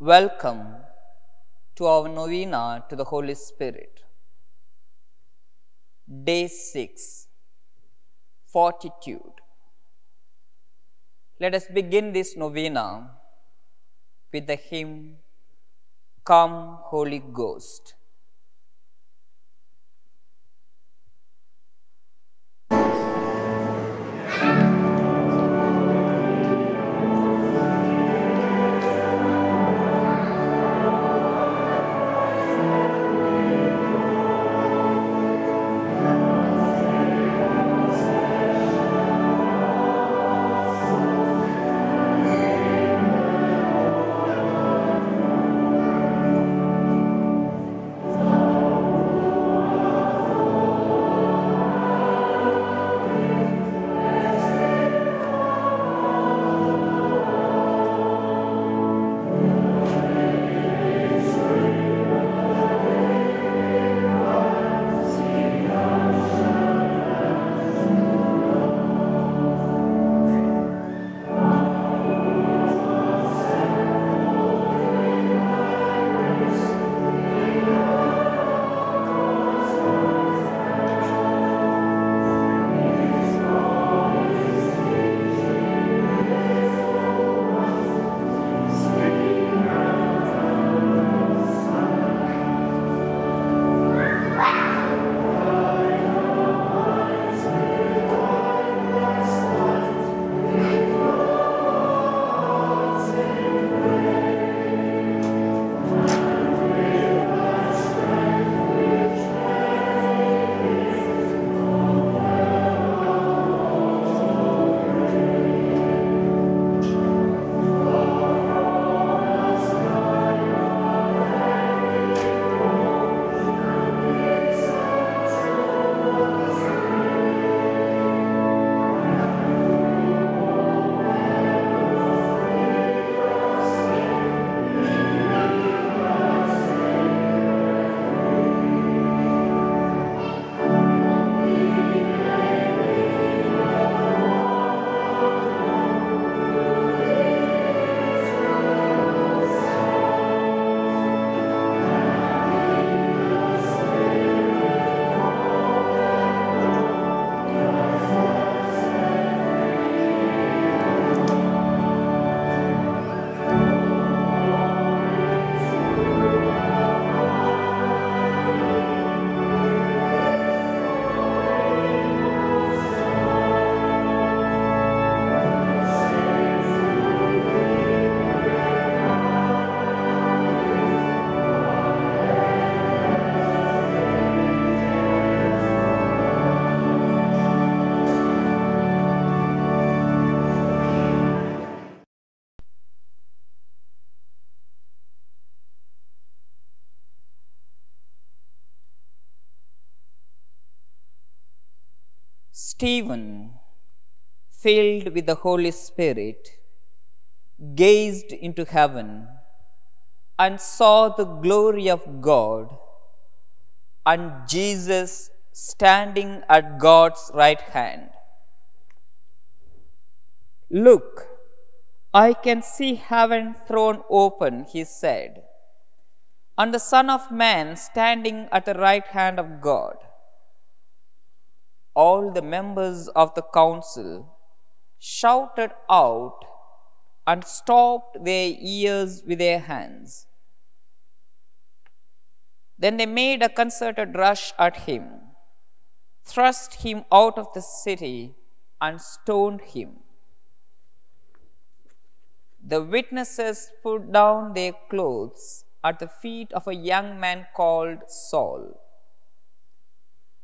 Welcome to our novena to the Holy Spirit. Day 6 Fortitude. Let us begin this novena with the hymn Come, Holy Ghost. Stephen, filled with the Holy Spirit, gazed into heaven and saw the glory of God and Jesus standing at God's right hand. Look, I can see heaven thrown open, he said, and the Son of Man standing at the right hand of God all the members of the council shouted out and stopped their ears with their hands. Then they made a concerted rush at him, thrust him out of the city, and stoned him. The witnesses put down their clothes at the feet of a young man called Saul.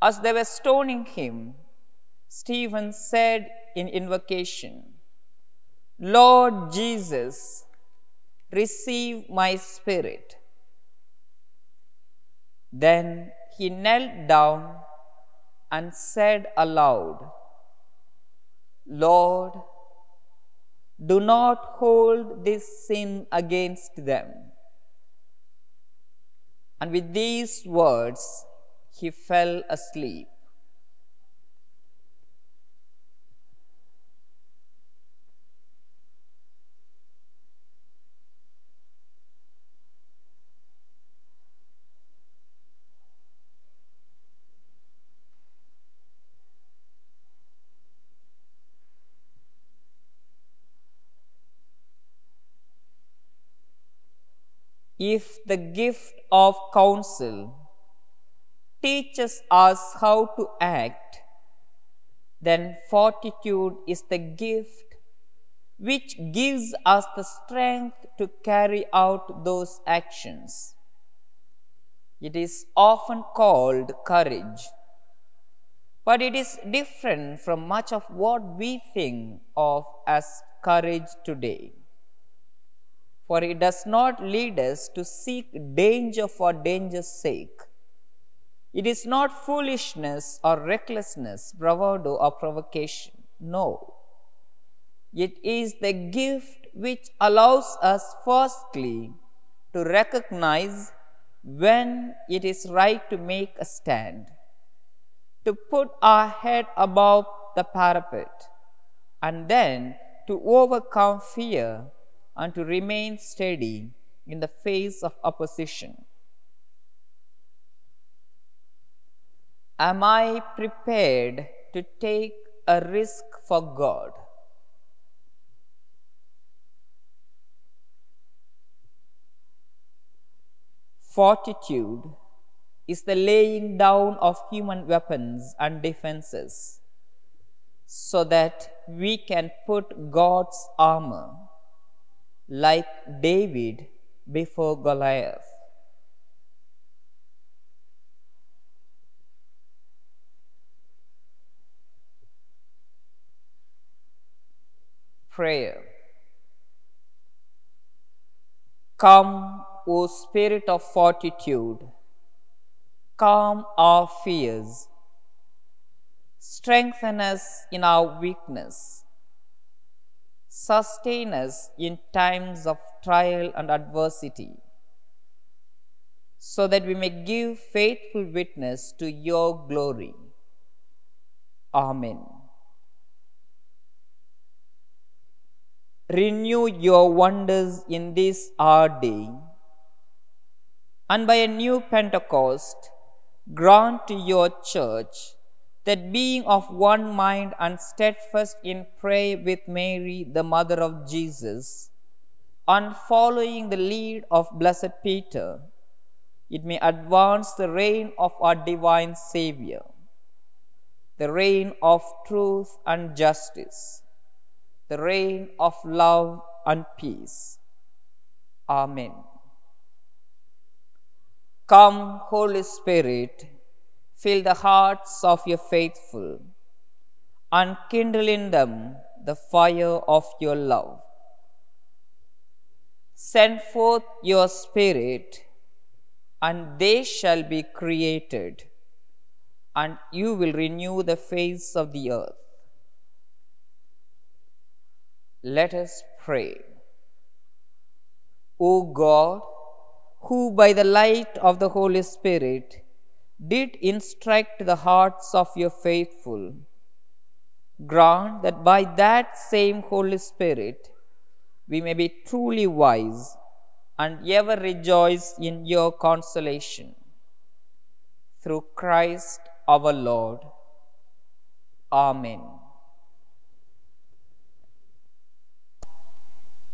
As they were stoning him, Stephen said in invocation, Lord Jesus, receive my spirit. Then he knelt down and said aloud, Lord, do not hold this sin against them. And with these words, he fell asleep. If the gift of counsel teaches us how to act, then fortitude is the gift which gives us the strength to carry out those actions. It is often called courage, but it is different from much of what we think of as courage today. For it does not lead us to seek danger for danger's sake. It is not foolishness or recklessness, bravado or provocation. No. It is the gift which allows us, firstly, to recognize when it is right to make a stand, to put our head above the parapet, and then to overcome fear and to remain steady in the face of opposition. Am I prepared to take a risk for God? Fortitude is the laying down of human weapons and defenses so that we can put God's armor, like David before Goliath. Prayer. Come, O Spirit of fortitude, calm our fears, strengthen us in our weakness, sustain us in times of trial and adversity, so that we may give faithful witness to your glory. Amen. Renew your wonders in this our day, and by a new Pentecost, grant to your church that being of one mind and steadfast in prayer with Mary, the mother of Jesus, and following the lead of blessed Peter, it may advance the reign of our divine Savior, the reign of truth and justice, the reign of love and peace. Amen. Come, Holy Spirit, fill the hearts of your faithful, and kindle in them the fire of your love. Send forth your Spirit, and they shall be created, and you will renew the face of the earth. Let us pray. O God, who by the light of the Holy Spirit did instruct the hearts of your faithful, grant that by that same Holy Spirit we may be truly wise and ever rejoice in your consolation. Through Christ our Lord. Amen.